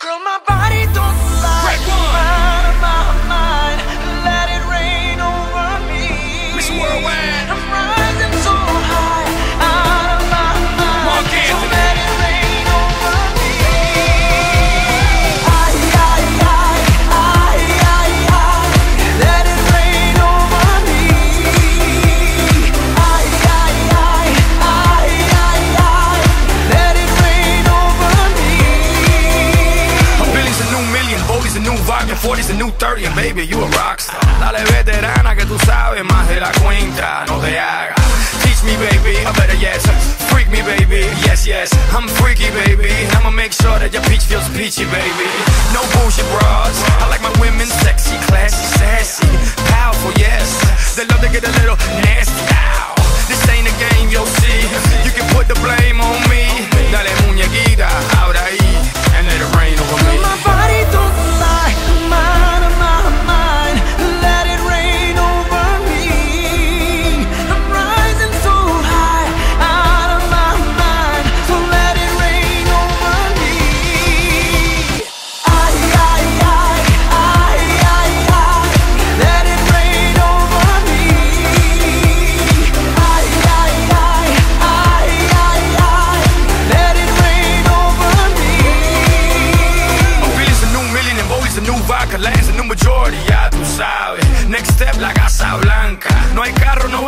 Girl, my a new vodka, 40s, a new 30, and baby, you a rockstar. Dale veterana que tú sabes más de la cuenta, no te hagas. Teach me, baby, I better yes. Freak me, baby, yes, yes. I'm freaky, baby. I'ma make sure that your peach feels peachy, baby. No bullshit bras. I like my women sexy, classy, sassy, powerful, yes. They love to get a little nasty. Ow.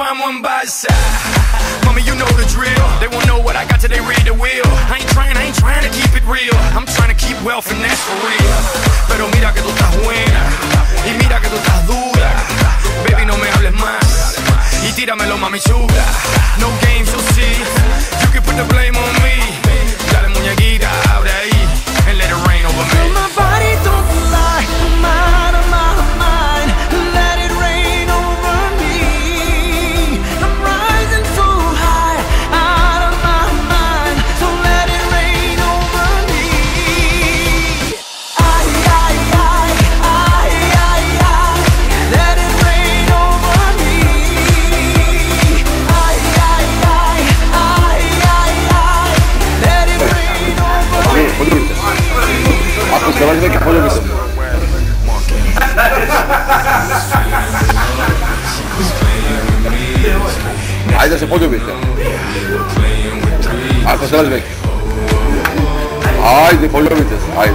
No vamos en balsa. Mommy, you know the drill. They won't know what I got till they read the wheel. I ain't trying, I ain't trying to keep it real. I'm trying to keep wealth and that's for real. Pero mira que tú estás buena. Y mira que tú estás dura. Baby, no me hables más. Y tíramelo, mami chula. No games, you'll see. You can put the blame on follow me. Ajde da se poljubite. Ako se razbek. Ajde, poljubite se, ajde.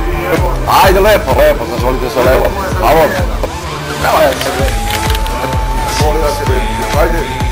Ajde, lepo, lepo, zazvolite se lepo. Bravo. Ajde, ajde. Ajde, ajde.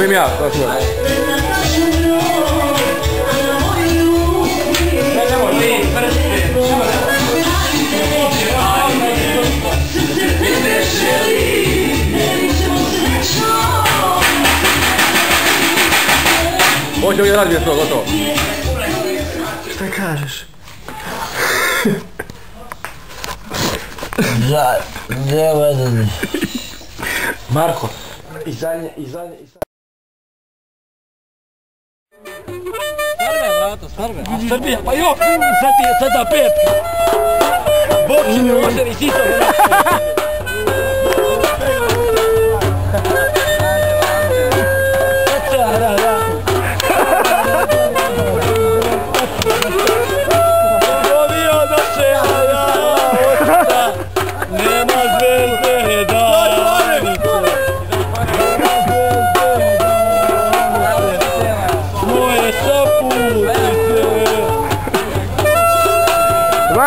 двумя. Очень мне нравится, что готов. Что кажешь? Да, да, да, да. Марко. Italia, Italia, Italia. Marko, i zadnje, i zadnje, i zadnje. A Srbija, pa jo, sad je sada petka. Bog će mi može i sito.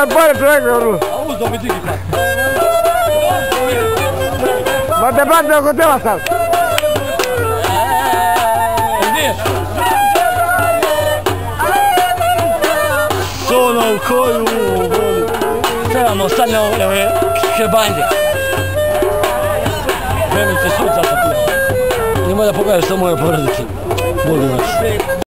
Pare čovjek, ono. A uzdo mi digital. Ma te prate oko tela sam. Gdje? Sono u koju voli. Trebamo sad na ove kebanje. Krenite sutra sa pije. Nemoj da pogledaš sa moje porodice. Molim vas.